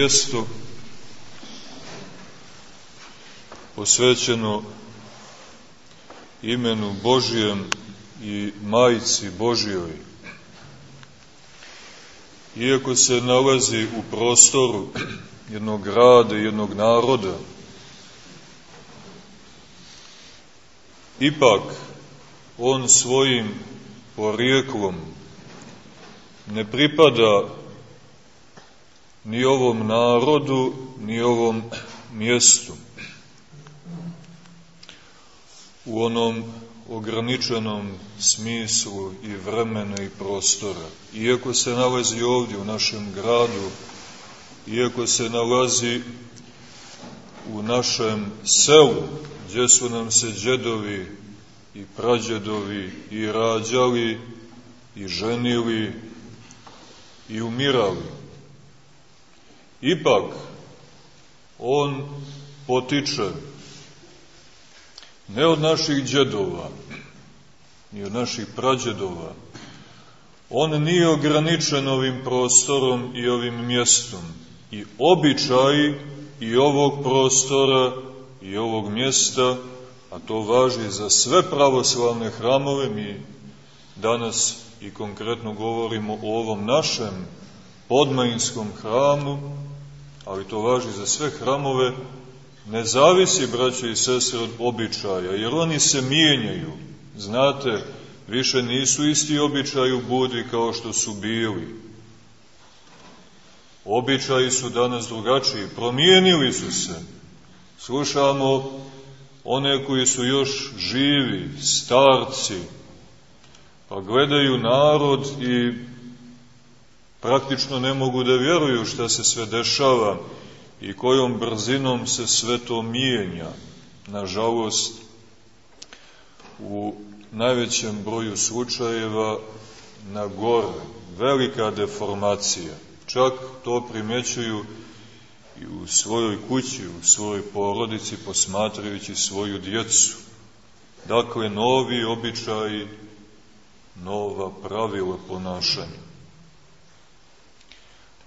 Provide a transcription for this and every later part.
mjesto posvećeno imenu Božijem i Majici Božijoj. Iako se nalazi u prostoru jednog grada, jednog naroda, ipak on svojim porijeklom ne pripada ni ovom narodu, ni ovom mjestu. U onom ograničenom smislu i vremena i prostora. Iako se nalazi ovdje u našem gradu, iako se nalazi u našem selu, gdje su nam se džedovi i prađedovi i rađali i ženili i umirali. Ipak, on potiče ne od naših džedova, ni od naših prađedova. On nije ograničen ovim prostorom i ovim mjestom. I običaj i ovog prostora i ovog mjesta, a to važi za sve pravoslavne hramove, mi danas i konkretno govorimo o ovom našem podmajinskom hramu, ali to važi za sve hramove, ne zavisi, braće i sestre, od običaja, jer oni se mijenjaju. Znate, više nisu isti običaji u Budvi kao što su bili. Običaji su danas drugačiji, promijenili su se. Slušamo one koji su još živi, starci, pa gledaju narod i praktično ne mogu da vjeruju šta se sve dešava i kojom brzinom se sve to mijenja. Nažalost, u najvećem broju slučajeva na gore, velika deformacija. Čak to primećuju i u svojoj kući, u svojoj porodici, posmatrajući svoju djecu. Dakle, novi običaji, nova pravila ponašanja.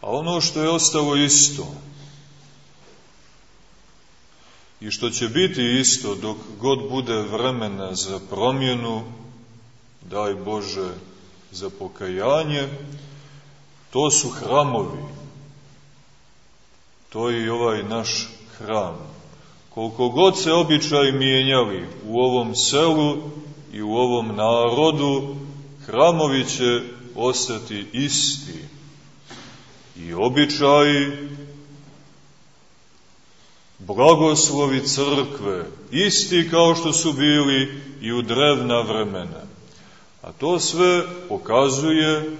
A ono što je ostalo isto, i što će biti isto dok god bude vremena za promjenu, daj Bože, za pokajanje, to su hramovi. To je i ovaj naš hram. Koliko god se običaj mijenjali u ovom selu i u ovom narodu, hramovi će ostati isti. I običaji blagoslovi crkve, isti kao što su bili i u drevna vremena. A to sve pokazuje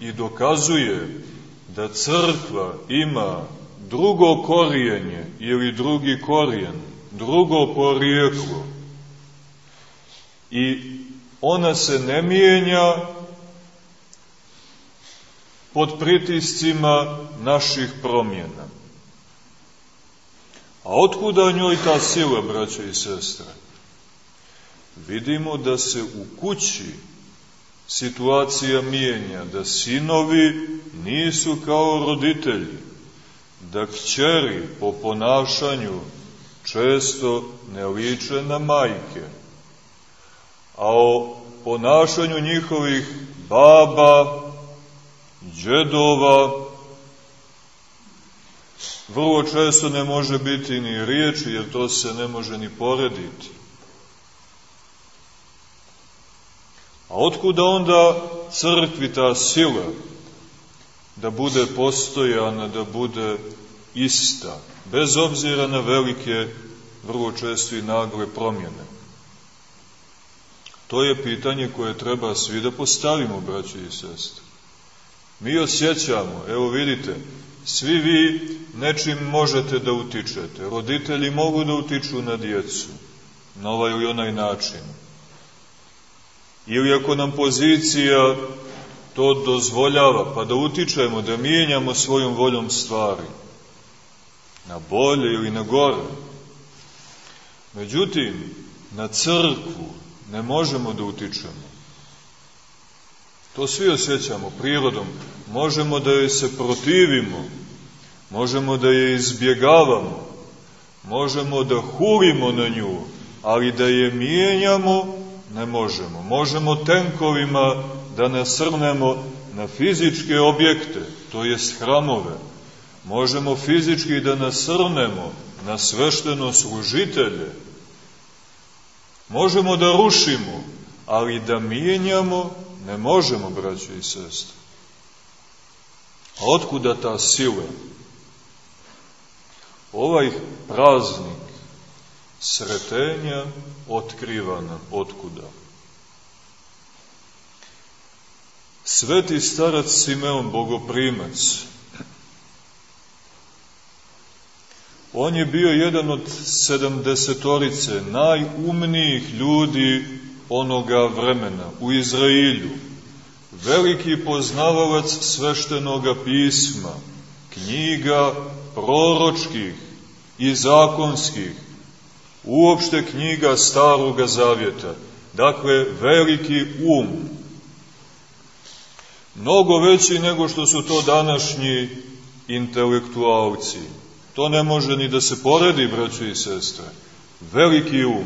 i dokazuje da crkva ima drugo korijenje ili drugi korijen, drugo porijeklo. I ona se ne mijenja pod pritiscima naših promjena. A otkuda njoj ta sila, braće i sestre? Vidimo da se u kući situacija mijenja, da sinovi nisu kao roditelji, da kćeri po ponašanju često ne liče na majke, a o ponašanju njihovih baba, džedova, vrlo često ne može biti ni riječi, jer to se ne može ni porediti. A otkuda onda crkvi ta sila da bude postojana, da bude ista, bez obzira na velike, vrlo često i nagle promjene? To je pitanje koje treba svi da postavimo, braći i sestre. Mi osjećamo, evo vidite, Svi vi nečim možete da utičete. Roditelji mogu da utiču na djecu, na ovaj ili onaj način. Ili ako nam pozicija to dozvoljava, pa da utičemo, da mijenjamo svojom voljom stvari. Na bolje ili na gore. Međutim, na crkvu ne možemo da utičemo. To svi osjećamo prirodom. Možemo da joj se protivimo, možemo da je izbjegavamo, možemo da hurimo na nju, ali da je mijenjamo ne možemo. Možemo tenkovima da nasrnemo na fizičke objekte, to jest hramove. Možemo fizički da nasrnemo na svešteno služitelje. Možemo da rušimo, ali da mijenjamo ne možemo, braćo i sestre. A otkuda ta sila? Ovaj praznik sretenja otkriva nam otkuda. Sveti starac Simeon Bogoprimac, on je bio jedan od sedamdesetorice najumnijih ljudi onoga vremena u Izrailju, veliki poznavalac sveštenoga pisma, knjiga proročkih i zakonskih, uopšte knjiga Staroga Zavjeta, dakle veliki um, mnogo veći nego što su to današnji intelektualci. To ne može ni da se poredi, braćo i sestre. Veliki um.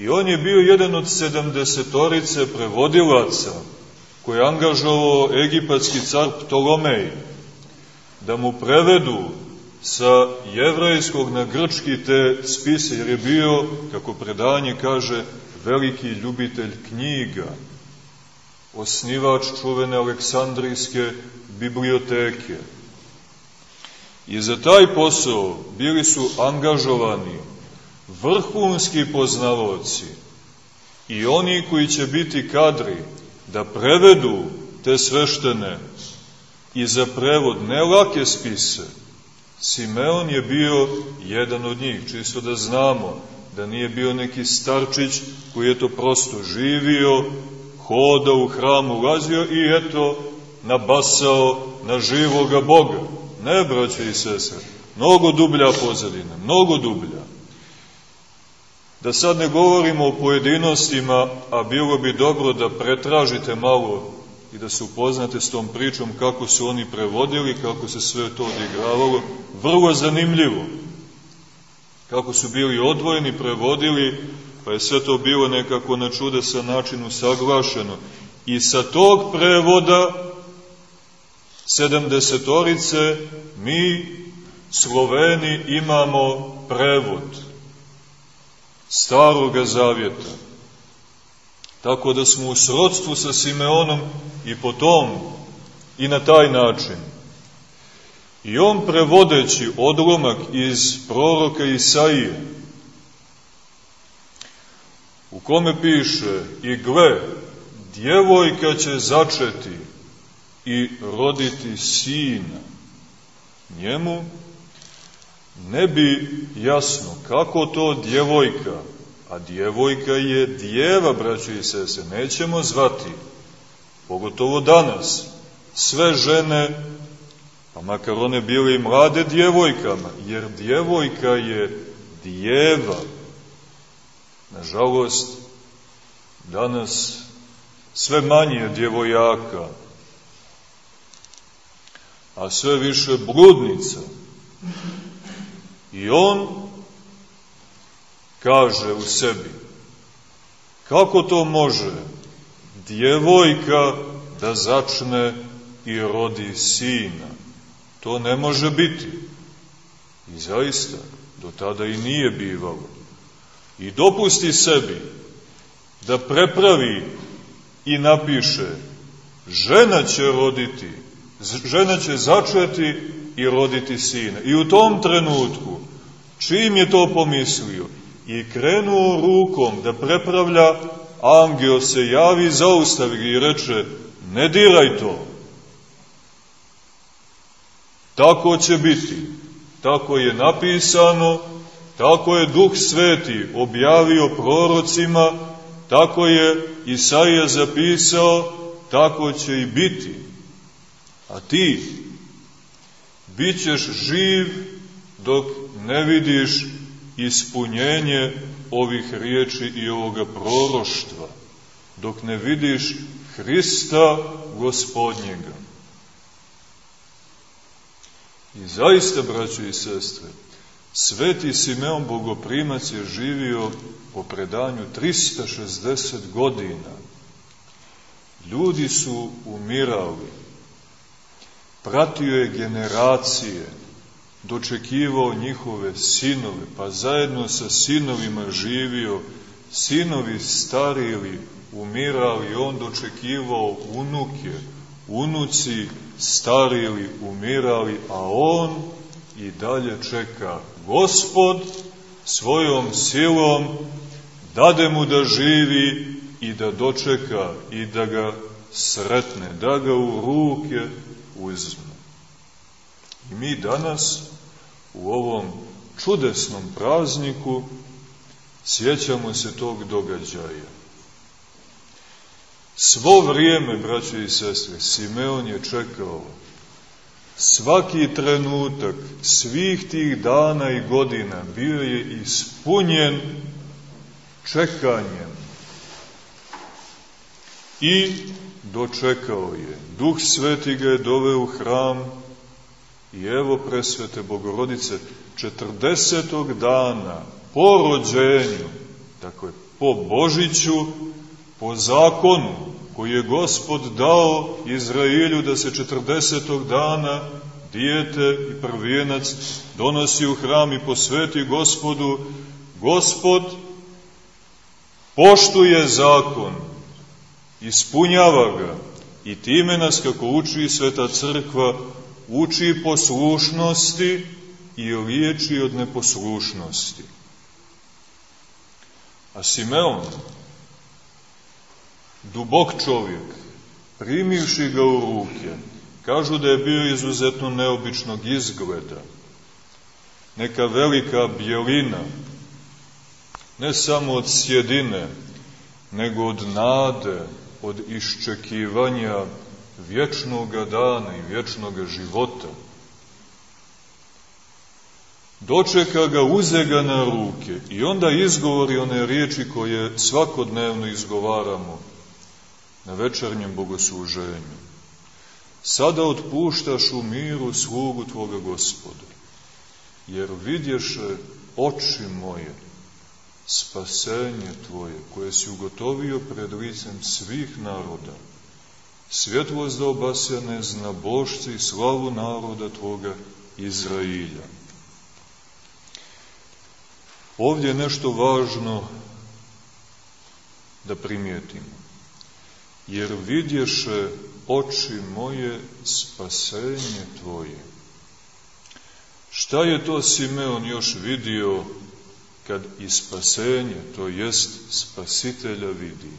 I on je bio jedan od sedamdesetorice prevodilaca koji je angažovao egipatski car Ptolomej da mu prevedu sa jevrajskog na grčki te spise, jer je bio, kako predanje kaže, veliki ljubitelj knjiga, osnivač čuvene Aleksandrijske biblioteke. I za taj posao bili su angažovani vrhunski poznavoci i oni koji će biti kadri da prevedu te sveštene i za prevod ne lake spise, Simeon je bio jedan od njih, čisto da znamo da nije bio neki starčić koji je to prosto živio, hodao u hramu, ulazio i eto nabasao na živoga Boga. Ne, braće i sestre, mnogo dublja pozadina, mnogo dublja. Da sad ne govorimo o pojedinostima, a bilo bi dobro da pretražite malo i da se upoznate s tom pričom kako su oni prevodili, kako se sve to odigravalo, vrlo zanimljivo. Kako su bili odvojeni, prevodili, pa je sve to bilo nekako na čudesan način usaglašeno. I sa tog prevoda sedamdesetorice mi, Sloveni, imamo prevod staroga zavjeta. Tako da smo u srodstvu sa Simeonom i po tom i na taj način. I on prevodeći odlomak iz proroka Isaije, u kome piše i gle, djevojka će začeti i roditi sina. Njemu ne bi jasno kako to djevojka, a djevojka je djeva, braćo i sese, nećemo zvati, pogotovo danas, sve žene, pa makar one bile i mlade djevojkama, jer djevojka je djeva. Nažalost, danas sve manje djevojaka, a sve više bludnica. I on kaže u sebi, kako to može djevojka da začne i rodi sina? To ne može biti. I zaista, do tada i nije bivalo. I dopusti sebi da prepravi i napiše žena će roditi, žena će začeti i roditi sina. I u tom trenutku, čim je to pomislio, i krenuo rukom da prepravlja, angel se javi, zaustavi ga i reče, ne diraj to. Tako će biti, tako je napisano, tako je Duh Sveti objavio prorocima, tako je Isaija zapisao, tako će i biti. A ti bit ćeš živ dok ne vidiš ispunjenje ovih riječi i ovoga proroštva, dok ne vidiš Hrista gospodnjega. I zaista, braćo i sestre, Sveti Simeon Bogoprimac je živio po predanju 360 godina. Ljudi su umirali, pratio je generacije, dočekivao njihove sinove, pa zajedno sa sinovima živio, sinovi starili, umirali, on dočekivao unuke, unuci starili, umirali, a on i dalje čeka. Gospod svojom silom dade mu da živi i da dočeka i da ga sretne, da ga u ruke uzme. I mi danas u ovom čudesnom prazniku sjećamo se tog događaja. Svo vrijeme, braće i sestre, Simeon je čekao svaki trenutak svih tih dana i godina bio je ispunjen čekanjem i dočekao je. Duh Sveti ga je doveo u hram i evo presvete Bogorodice 40. dana po rođenju, dakle po Božiću, po zakonu koji je Gospod dao Izraelju da se 40. dana dijete i prvijenac donosi u hram i posveti Gospodu, Gospod poštuje zakon, ispunjava ga i time nas, kako uči Sveta Crkva, uči poslušnosti i liječi od neposlušnosti. A Simeon, dubok čovjek, primivši ga u ruke, kažu da je bio izuzetno neobičnog izgleda, neka velika bjelina, ne samo od sjedine, nego od nade, od iščekivanja vječnog dana i vječnog života. Dočeka ga, uze ga na ruke i onda izgovori one riječi koje svakodnevno izgovaramo na večernjem bogosluženju. Sada otpuštaš u miru slugu Tvoga gospoda, jer vidješe oči moje spasenje Tvoje, koje si ugotovio pred licem svih naroda, svjetlost da obasjane zna bošci i slavu naroda Tvoga Izrailja. Ovdje je nešto važno da primijetimo. Jer vidješe oči moje spasenje Tvoje. Šta je to Simeon još vidio kad i spasenje, to jest spasitelja vidi?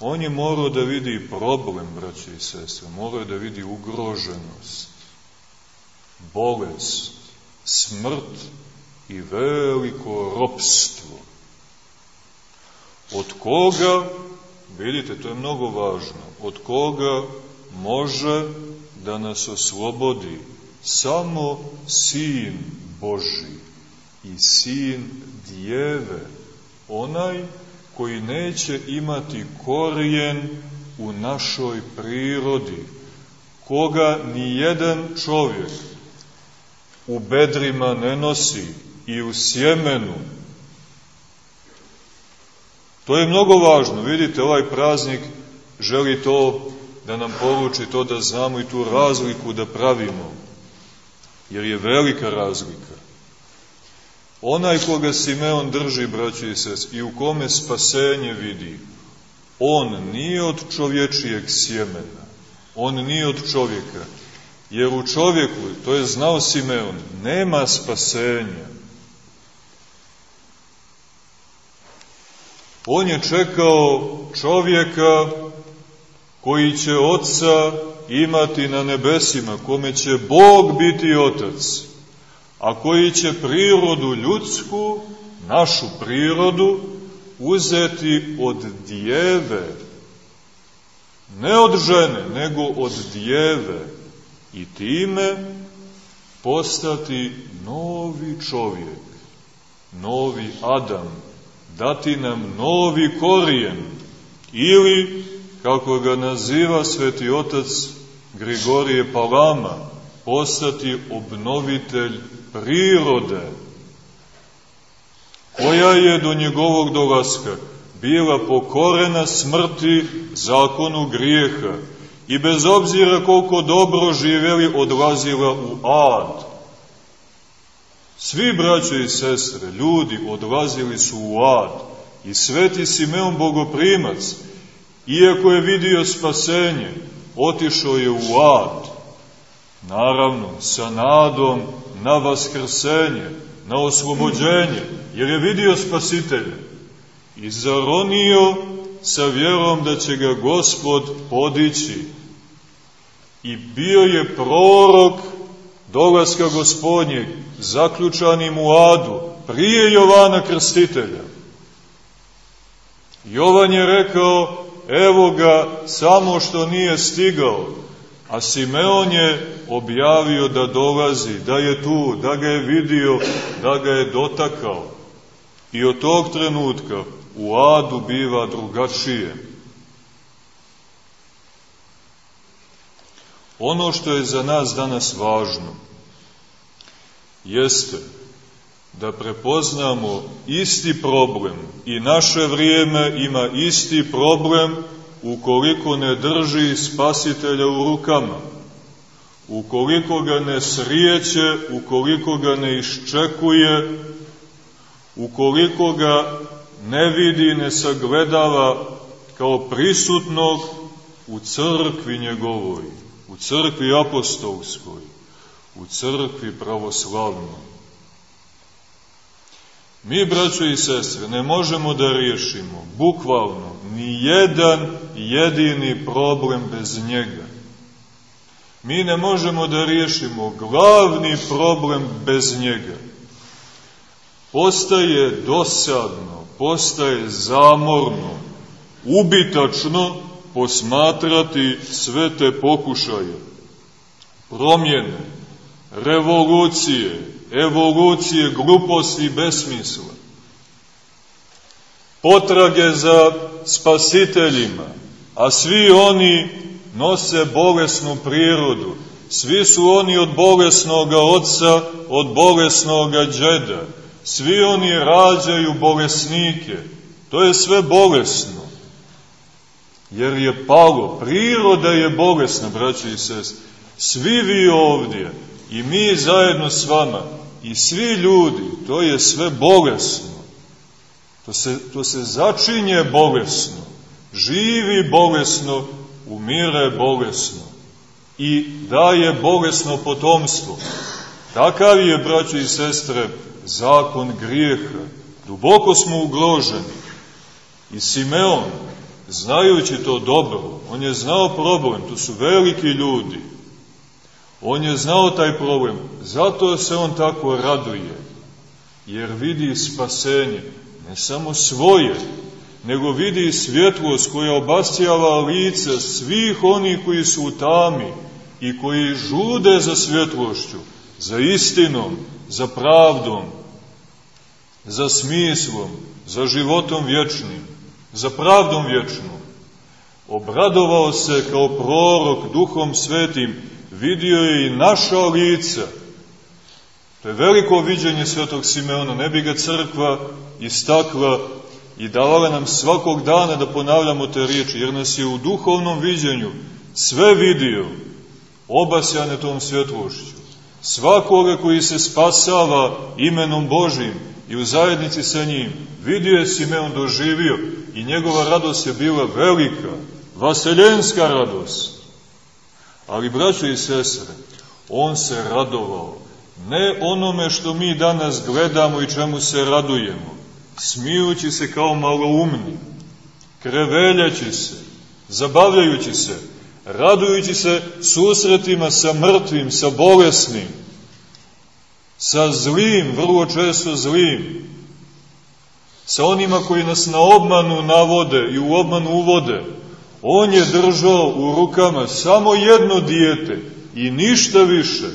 On je morao da vidi problem, braće i sestre, morao da vidi ugroženost, bolest, smrt i veliko ropstvo. Od koga, vidite, to je mnogo važno, od koga može da nas oslobodi samo Sin Boži i Sin Djeve, onaj koji neće imati korijen u našoj prirodi, koga ni jedan čovjek u bedrima ne nosi i u sjemenu. To je mnogo važno. Vidite, ovaj praznik želi to da nam poruči, to da znamo i tu razliku da pravimo. Jer je velika razlika. Onaj koga Simeon drži, braći i sest, i u kome spasenje vidi, on nije od čovječijeg sjemena, on nije od čovjeka, jer u čovjeku, to je znao Simeon, nema spasenja. On je čekao čovjeka koji će oca imati na nebesima, kome će Bog biti otac a koji će prirodu ljudsku, našu prirodu, uzeti od djeve, ne od žene, nego od djeve, i time postati novi čovjek, novi Adam, dati nam novi korijen, ili, kako ga naziva sveti otac Grigorije Palama, postati obnovitelj prirode, koja je do njegovog dolaska bila pokorena smrti zakonu grijeha i bez obzira koliko dobro živeli odlazila u ad. Svi braćo i sestre, ljudi odlazili su u ad i sveti Simeon Bogoprimac, iako je vidio spasenje, otišao je u ad. Naravno, sa nadom na vaskrsenje, na oslobođenje, jer je vidio spasitelja i zaronio sa vjerom da će ga gospod podići. I bio je prorok dolaska gospodnjeg, zaključanim u adu, prije Jovana Krstitelja. Jovan je rekao, evo ga, samo što nije stigao, a Simeon je objavio da dolazi, da je tu, da ga je vidio, da ga je dotakao. I od tog trenutka u adu biva drugačije. Ono što je za nas danas važno jeste da prepoznamo isti problem i naše vrijeme ima isti problem ukoliko ne drži spasitelja u rukama, ukoliko ga ne srijeće, ukoliko ga ne iščekuje, ukoliko ga ne vidi, ne sagledava kao prisutnog u crkvi njegovoj, u crkvi apostolskoj, u crkvi pravoslavnoj. Mi, braćo i sestre, ne možemo da riješimo, bukvalno, ni jedan jedini problem bez njega. Mi ne možemo da riješimo glavni problem bez njega. Postaje dosadno, postaje zamorno, ubitačno posmatrati sve te pokušaje, promjene, revolucije, evolucije, gluposti i besmisla. Potrage za spasiteljima, a svi oni nose bolesnu prirodu, svi su oni od bolesnog oca, od bolesnog džeda, svi oni rađaju bolesnike, to je sve bolesno. Jer je palo, priroda je bolesna, braći i sest. Svi vi ovdje i mi zajedno s vama i svi ljudi, to je sve bolesno. To se, to se začinje bolesno, živi bolesno, umire bolesno i daje bolesno potomstvo. Takav je, braćo i sestre, zakon grijeha. Duboko smo ugroženi. I Simeon, znajući to dobro, on je znao problem, to su veliki ljudi, On je znao taj problem, zato se on tako raduje, jer vidi spasenje, ne samo svoje, nego vidi svjetlost koja obasjava lice svih onih koji su u tami i koji žude za svjetlošću, za istinom, za pravdom, za smislom, za životom vječnim, za pravdom vječnom. Obradovao se kao prorok duhom svetim vidio je i naša lica. To je veliko viđenje svetog Simeona, ne bi ga crkva istakla i davala nam svakog dana da ponavljamo te riječi, jer nas je u duhovnom viđenju sve vidio, obasjane tom svjetlošću. Svakoga koji se spasava imenom Božim i u zajednici sa njim, vidio je Simeon doživio i njegova radost je bila velika, vaseljenska radost. Ali, braćo i sestre, on se radovao. Ne onome što mi danas gledamo i čemu se radujemo, smijući se kao maloumni, kreveljaći se, zabavljajući se, radujući se susretima sa mrtvim, sa bolesnim, sa zlim, vrlo često zlim, sa onima koji nas na obmanu navode i u obmanu uvode, On je držao u rukama samo jedno dijete i ništa više.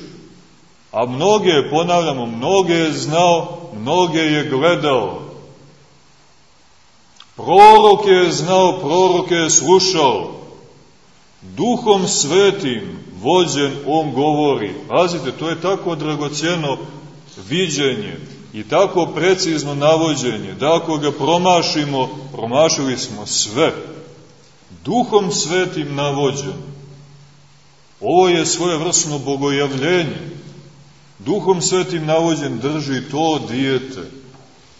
A mnoge, ponavljamo, mnoge je znao, mnoge je gledao. Proroke je znao, proroke je slušao. Duhom svetim vođen, on govori. Pazite, to je tako dragocjeno viđenje i tako precizno navođenje, da ako ga promašimo, promašili smo sve. Duhom svetim navođen. Ovo je svoje vrsno bogojavljenje. Duhom svetim navođen drži to dijete.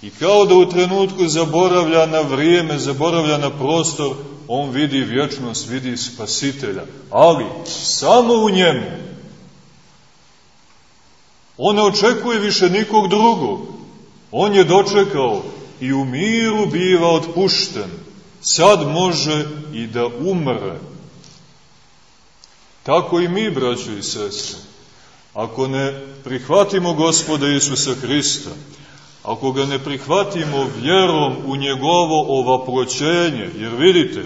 I kao da u trenutku zaboravlja na vrijeme, zaboravlja na prostor, on vidi vječnost, vidi spasitelja. Ali samo u njemu. On ne očekuje više nikog drugog. On je dočekao i u miru biva otpušten. Sad može i da umre. Tako i mi, braćo i sestre. Ako ne prihvatimo gospoda Isusa Hrista, ako ga ne prihvatimo vjerom u njegovo ovaproćenje, jer vidite,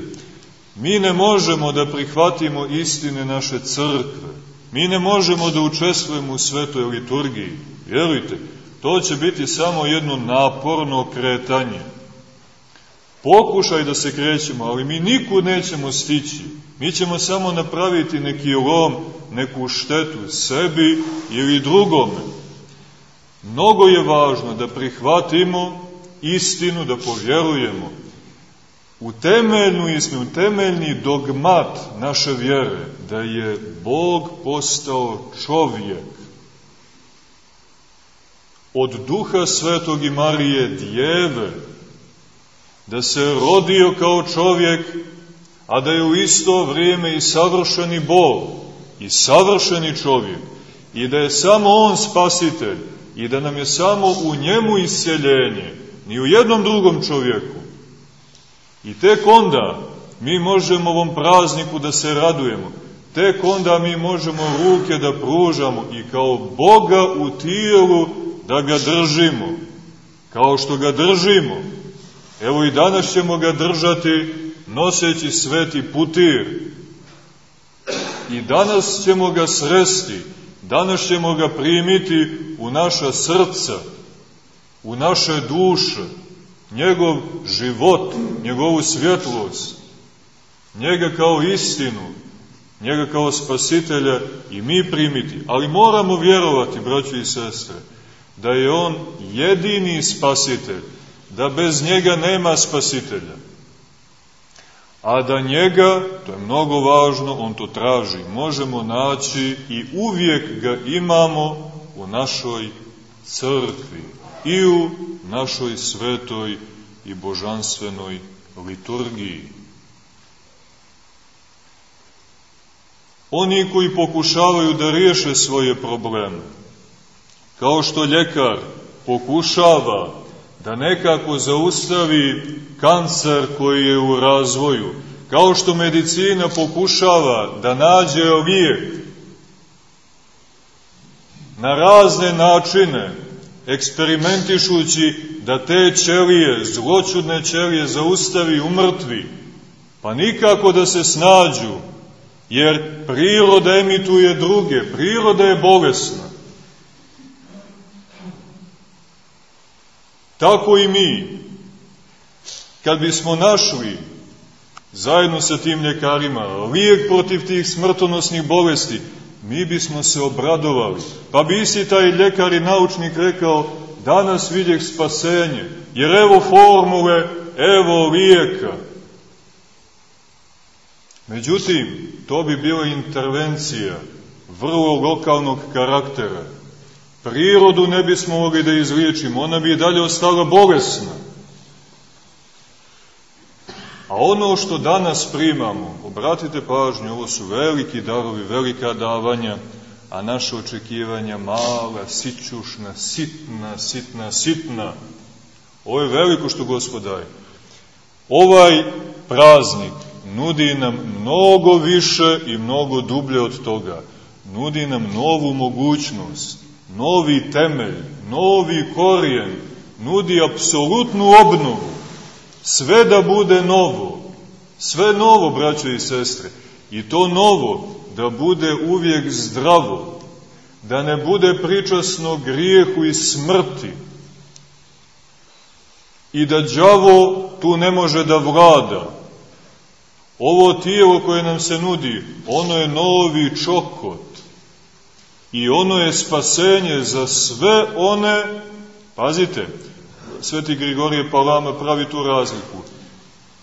mi ne možemo da prihvatimo istine naše crkve, mi ne možemo da učestvujemo u svetoj liturgiji, vjerujte, to će biti samo jedno naporno kretanje. Pokušaj da se krećemo, ali mi nikud nećemo stići. Mi ćemo samo napraviti neki lom, neku štetu sebi ili drugome. Mnogo je važno da prihvatimo istinu, da povjerujemo u temeljnu istinu, u temeljni dogmat naše vjere, da je Bog postao čovjek. Od duha svetog i Marije djeve, da se rodio kao čovjek, a da je u isto vrijeme i savršeni Bog, i savršeni čovjek, i da je samo On spasitelj, i da nam je samo u njemu isceljenje, ni u jednom drugom čovjeku. I tek onda mi možemo ovom prazniku da se radujemo, tek onda mi možemo ruke da pružamo i kao Boga u tijelu da ga držimo, kao što ga držimo. Evo i danas ćemo ga držati noseći sveti putir. I danas ćemo ga sresti, danas ćemo ga primiti u naša srca, u naše duše, njegov život, njegovu svjetlost, njega kao istinu, njega kao spasitelja i mi primiti. Ali moramo vjerovati, braći i sestre, da je on jedini spasitelj, da bez njega nema spasitelja. A da njega, to je mnogo važno, on to traži, možemo naći i uvijek ga imamo u našoj crkvi i u našoj svetoj i božanstvenoj liturgiji. Oni koji pokušavaju da riješe svoje probleme, kao što ljekar pokušava da nekako zaustavi kancer koji je u razvoju, kao što medicina pokušava da nađe lijek na razne načine, eksperimentišući da te ćelije, zločudne ćelije, zaustavi umrtvi, pa nikako da se snađu, jer priroda emituje druge, priroda je bolesna. Tako i mi, kad bismo našli zajedno sa tim ljekarima lijek protiv tih smrtonosnih bolesti, mi bismo se obradovali. Pa bi si taj ljekar i naučnik rekao, danas vidjeh spasenje, jer evo formule, evo lijeka. Međutim, to bi bila intervencija vrlo lokalnog karaktera. Prirodu ne bismo mogli da izliječimo, ona bi dalje ostala bolesna. A ono što danas primamo, obratite pažnju, ovo su veliki darovi, velika davanja, a naše očekivanja mala, sićušna, sitna, sitna, sitna. Ovo je veliko što Gospod daje. Ovaj praznik nudi nam mnogo više i mnogo dublje od toga. Nudi nam novu mogućnost, novi temelj, novi korijen, nudi apsolutnu obnovu. Sve da bude novo, sve novo, braćo i sestre, i to novo da bude uvijek zdravo, da ne bude pričasno grijehu i smrti, i da đavo tu ne može da vlada. Ovo tijelo koje nam se nudi, ono je novi čokot, i ono je spasenje za sve one, pazite, Sveti Grigorije Palama pravi tu razliku,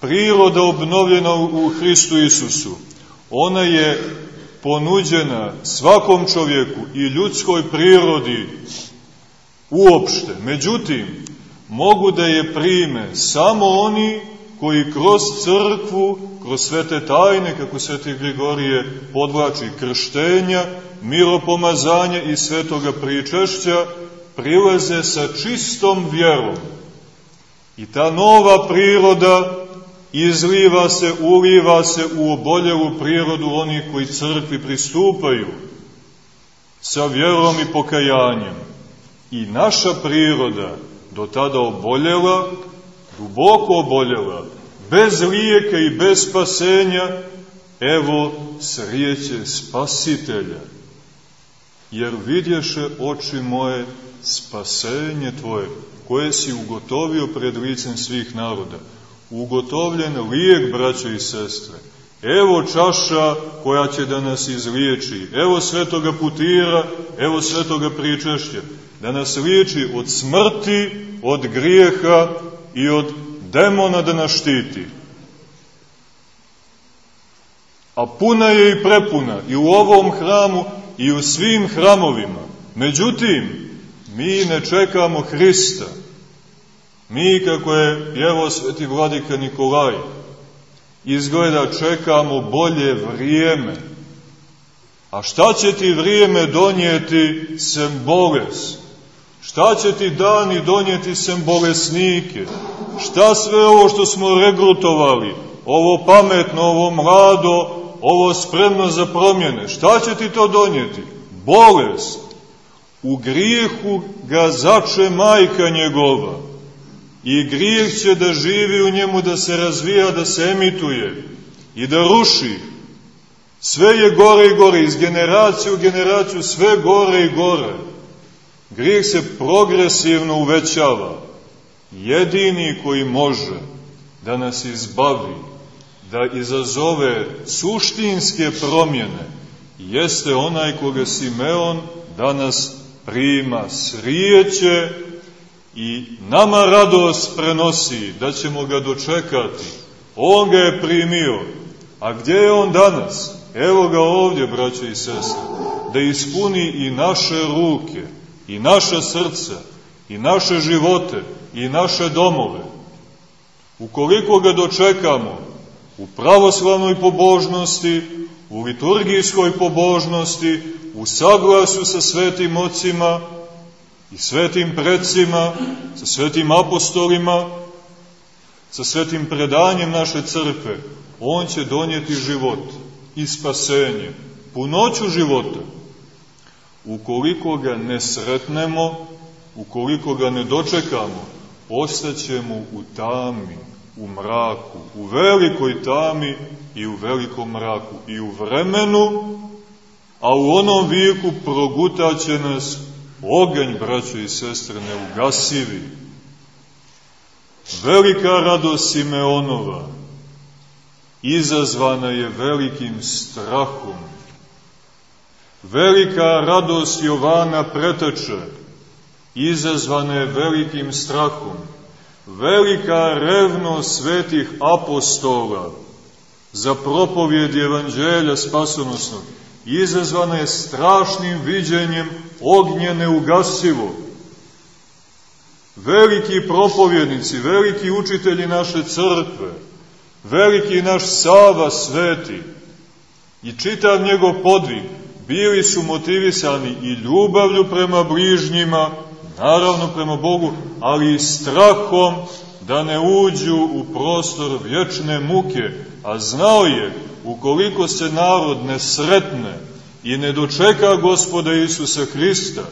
priroda obnovljena u Hristu Isusu, ona je ponuđena svakom čovjeku i ljudskoj prirodi uopšte. Međutim, mogu da je prime samo oni koji kroz crkvu, kroz svete tajne, kako sveti Grigorije podvlači krštenja, miropomazanja i svetoga pričešća, prilaze sa čistom vjerom. I ta nova priroda izliva se, uliva se u oboljelu prirodu onih koji crkvi pristupaju sa vjerom i pokajanjem. I naša priroda, do tada oboljela, duboko oboljela, bez lijeka i bez spasenja, evo srijeće spasitelja. Jer vidješe oči moje spasenje tvoje, koje si ugotovio pred licem svih naroda ugotovljen lijek, braćo i sestre. Evo čaša koja će da nas izliječi. Evo svetoga putira, evo svetoga pričešća. Da nas liječi od smrti, od grijeha i od demona da nas štiti. A puna je i prepuna i u ovom hramu i u svim hramovima. Međutim, mi ne čekamo Hrista Mi, kako je pjevo sveti vladika Nikolaj, izgleda čekamo bolje vrijeme. A šta će ti vrijeme donijeti sem bolest? Šta će ti dani donijeti sem bolesnike? Šta sve ovo što smo regrutovali, ovo pametno, ovo mlado, ovo spremno za promjene, šta će ti to donijeti? Bolest. U grijehu ga zače majka njegova i grijeh će da živi u njemu, da se razvija, da se emituje i da ruši. Sve je gore i gore, iz generacije u generaciju, sve gore i gore. Grijeh se progresivno uvećava. Jedini koji može da nas izbavi, da izazove suštinske promjene, jeste onaj koga Simeon danas prima srijeće i nama radost prenosi da ćemo ga dočekati. On ga je primio. A gdje je on danas? Evo ga ovdje, braće i sestre, da ispuni i naše ruke, i naše srca, i naše živote, i naše domove. Ukoliko ga dočekamo u pravoslavnoj pobožnosti, u liturgijskoj pobožnosti, u saglasu sa svetim ocima, i svetim predsima, sa svetim apostolima, sa svetim predanjem naše crkve, on će donijeti život i spasenje, punoću života. Ukoliko ga ne sretnemo, ukoliko ga ne dočekamo, ostaćemo u tami, u mraku, u velikoj tami i u velikom mraku i u vremenu, a u onom vijeku progutaće nas oganj, braćo i sestre, neugasivi. Velika radost Simeonova izazvana je velikim strahom. Velika radost Jovana preteče izazvana je velikim strahom. Velika revnost svetih apostola za propovjed evanđelja spasonosnog izazvana je strašnim viđenjem ognje neugasivo. Veliki propovjednici, veliki učitelji naše crkve, veliki naš Sava sveti i čitav njegov podvig bili su motivisani i ljubavlju prema bližnjima, naravno prema Bogu, ali i strahom da ne uđu u prostor vječne muke, a znao je, ukoliko se narod ne sretne i ne dočeka gospoda Isusa Hrista,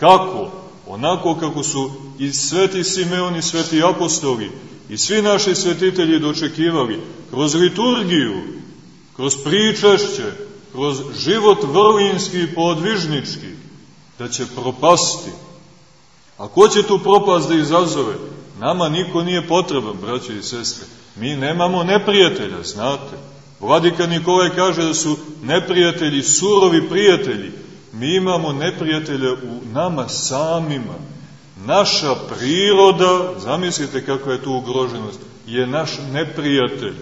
kako? Onako kako su i sveti Simeon i sveti apostoli i svi naši svetitelji dočekivali, kroz liturgiju, kroz pričašće, kroz život vrlinski i podvižnički, da će propasti. A ko će tu propast da izazove? Nama niko nije potreban, braće i sestre. Mi nemamo neprijatelja, znate. Vladika Nikolaj kaže da su neprijatelji surovi prijatelji. Mi imamo neprijatelja u nama samima. Naša priroda, zamislite kakva je tu ugroženost, je naš neprijatelj.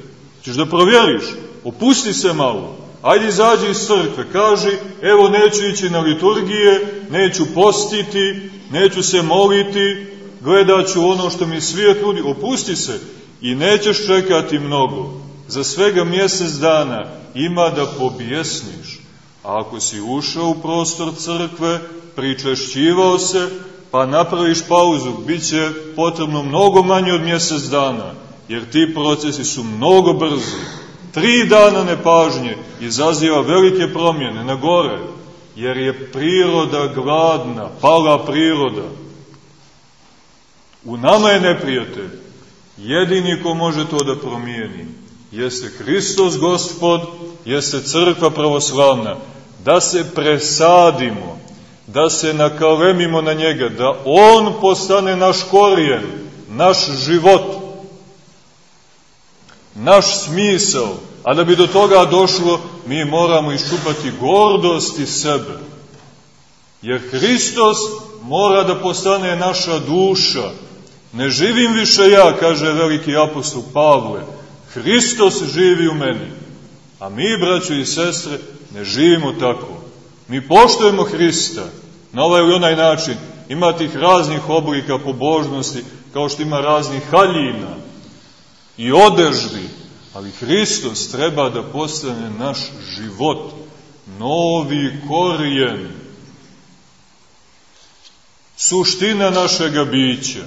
Češ da provjeriš, opusti se malo, ajde izađi iz crkve, kaži, evo neću ići na liturgije, neću postiti, neću se moliti, gledat ću ono što mi svijet nudi, opusti se i nećeš čekati mnogo. Za svega mjesec dana ima da pobjesniš. A ako si ušao u prostor crkve, pričešćivao se, pa napraviš pauzu, bit će potrebno mnogo manje od mjesec dana, jer ti procesi su mnogo brzi. Tri dana nepažnje izaziva velike promjene na gore, jer je priroda gladna, pala priroda. U nama je neprijatelj. Jedini ko može to da promijeni jeste Hristos Gospod, jeste crkva pravoslavna. Da se presadimo, da se nakalemimo na njega, da On postane naš korijen, naš život, naš smisao. A da bi do toga došlo, mi moramo iščupati gordost iz sebe. Jer Hristos mora da postane naša duša. Ne živim više ja, kaže veliki apostol Pavle. Hristos živi u meni. A mi, braćo i sestre, ne živimo tako. Mi poštojemo Hrista na ovaj ili onaj način. Ima tih raznih oblika pobožnosti, kao što ima raznih haljina i odežbi. Ali Hristos treba da postane naš život, novi korijen, suština našega bića.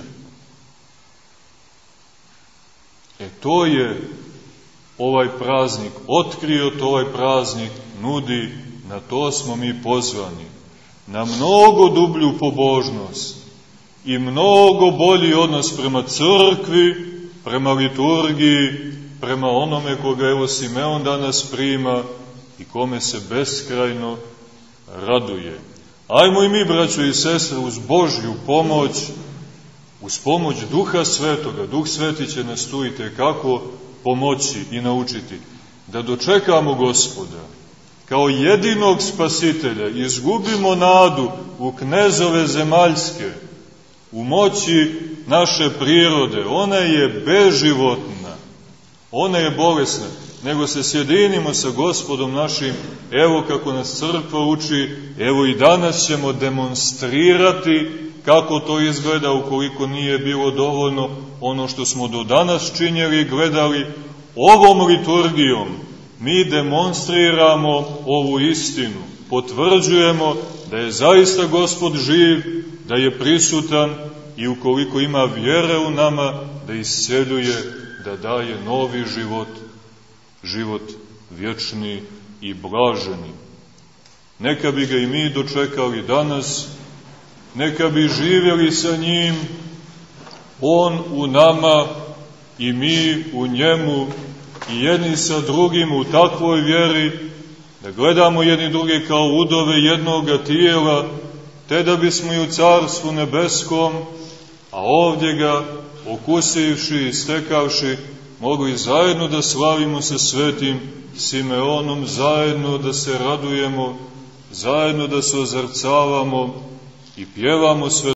E to je ovaj praznik otkrio, to ovaj praznik nudi, na to smo mi pozvani. Na mnogo dublju pobožnost i mnogo bolji odnos prema crkvi, prema liturgiji, prema onome koga evo Simeon danas prima i kome se beskrajno raduje. Ajmo i mi, braćo i sestre, uz Božju pomoć, uz pomoć Duha Svetoga, Duh Sveti će nas tu i kako pomoći i naučiti, da dočekamo gospoda, kao jedinog spasitelja, izgubimo nadu u knezove zemaljske, u moći naše prirode, ona je beživotna, ona je bolesna, nego se sjedinimo sa gospodom našim, evo kako nas crkva uči, evo i danas ćemo demonstrirati kako to izgleda ukoliko nije bilo dovoljno ono što smo do danas činjeli i gledali, ovom liturgijom. Mi demonstriramo ovu istinu, potvrđujemo da je zaista Gospod živ, da je prisutan i ukoliko ima vjere u nama, da isceljuje, da daje novi život, život vječni i blaženi. Neka bi ga i mi dočekali danas, neka bi živjeli sa njim, on u nama i mi u njemu i jedni sa drugim u takvoj vjeri, da gledamo jedni drugi kao udove jednoga tijela, te da bismo i u Carstvu nebeskom, a ovdje ga okusivši i stekavši, mogli zajedno da slavimo sa svetim Simeonom, zajedno da se radujemo, zajedno da se ozrcavamo i pjevamo sve